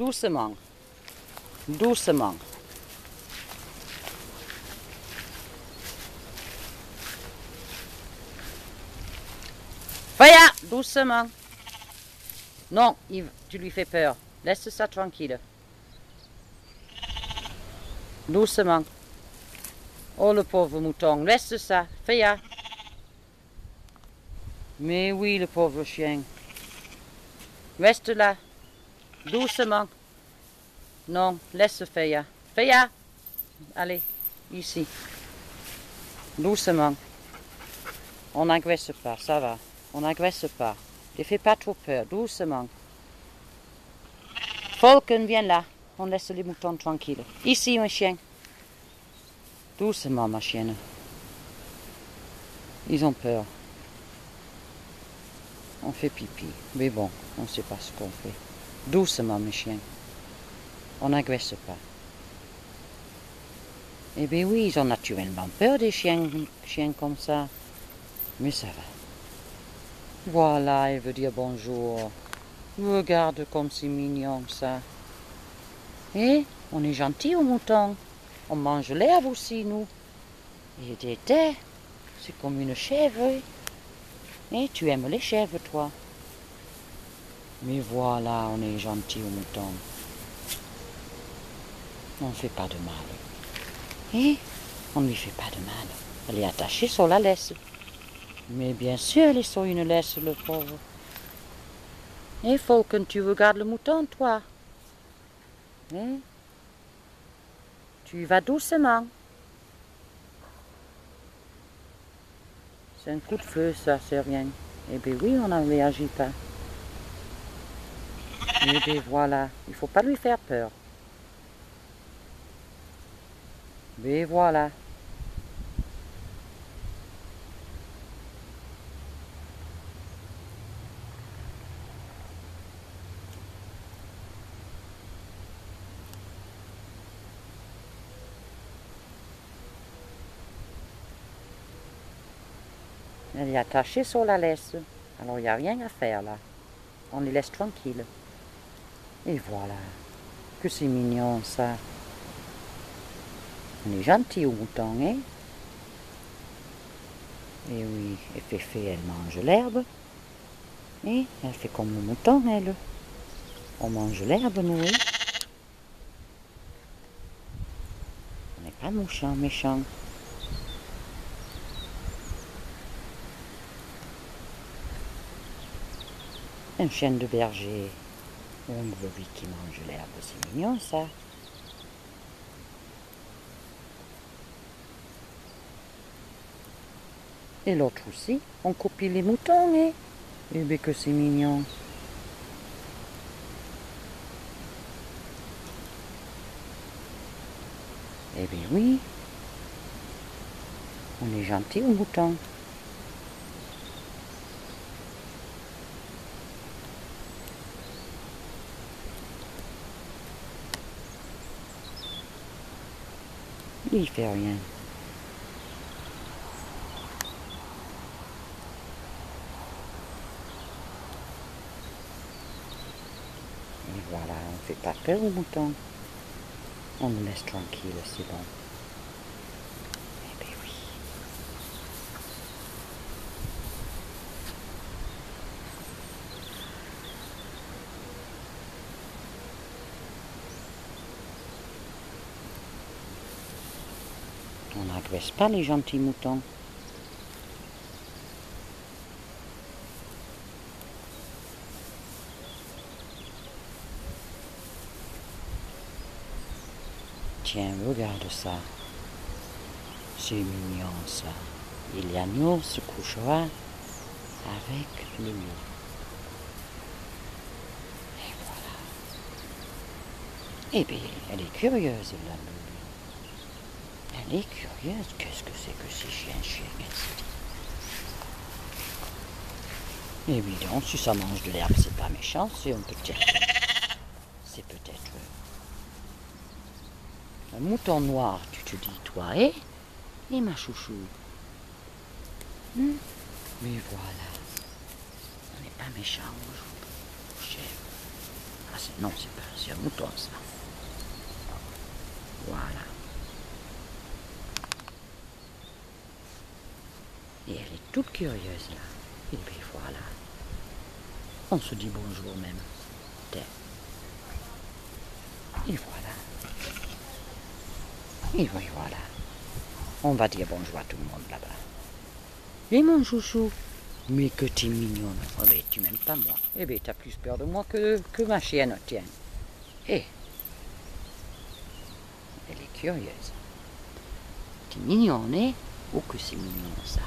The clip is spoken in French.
Doucement. Doucement. Faya, doucement. Non, Yves, tu lui fais peur. Laisse ça tranquille. Doucement. Oh, le pauvre mouton, laisse ça. Faya. Mais oui, le pauvre chien. Reste là. Doucement. Non, laisse Faya. Faya. Allez, ici. Doucement. On n'agresse pas, ça va. On n'agresse pas. Ne fais pas trop peur, doucement. Falcon, viens là. On laisse les moutons tranquilles. Ici, mon chien. Doucement, ma chienne. Ils ont peur. On fait pipi. Mais bon, on ne sait pas ce qu'on fait. Doucement, mes chiens. On n'agresse pas. Eh bien oui, ils ont naturellement peur des chiens, chiens comme ça. Mais ça va. Voilà, il veut dire bonjour. Regarde comme c'est mignon ça. Et on est gentil au mouton. On mange l'herbe aussi, nous. Et des thés. C'est comme une chèvre. Et tu aimes les chèvres, toi. Mais voilà, on est gentil au mouton. On ne fait pas de mal. Et on ne lui fait pas de mal. Elle est attachée sur la laisse. Mais bien sûr, elle est sur une laisse, le pauvre. Et Falcon, tu regardes le mouton, toi hein? Tu vas doucement. C'est un coup de feu, ça, c'est rien. Eh bien oui, on n'en réagit pas. Eh bien voilà, il faut pas lui faire peur. Mais voilà. Elle est attachée sur la laisse. Alors il n'y a rien à faire là. On les laisse tranquilles. Et voilà. Que c'est mignon ça. On est gentil au mouton, hein Et oui, et Féfé, elle mange l'herbe. Et elle fait comme le mouton, elle. On mange l'herbe, nous, hein On n'est pas méchant, méchant. Un chien de berger. On veut qui mange l'herbe, c'est mignon ça. Et l'autre aussi, on copie les moutons, hein Eh bien que c'est mignon. Eh bien oui, on est gentil aux moutons. Il fait rien. Et voilà, on ne fait pas peur aux moutons. On nous laisse tranquille, c'est bon. Eh bien oui. On n'agresse pas les gentils moutons. Tiens, regarde ça. C'est mignon ça. Et l'agneau se couchera avec le loup. Et voilà. Eh bien, elle est curieuse, la loup. Elle est curieuse. Qu'est-ce que c'est que ces chiens, chiens, Évidemment, si ça mange de l'herbe, c'est pas méchant, c'est petit. C'est peut-être un mouton noir, tu te dis, toi, et Et ma chouchou hmm? Mais voilà, on n'est pas méchant aujourd'hui. Ah, non, c'est pas c'est un mouton, ça. Voilà. Et elle est toute curieuse, là. Et puis voilà. On se dit bonjour même. Et voilà. Et voilà. On va dire bonjour à tout le monde là-bas. Et mon chouchou Mais que t'es mignonne. Oh, mais tu m'aimes pas moi. Eh bien, t'as plus peur de moi que, que ma chienne, tiens. Eh Elle est curieuse. T'es mignonne, hein Oh, que c'est mignon ça.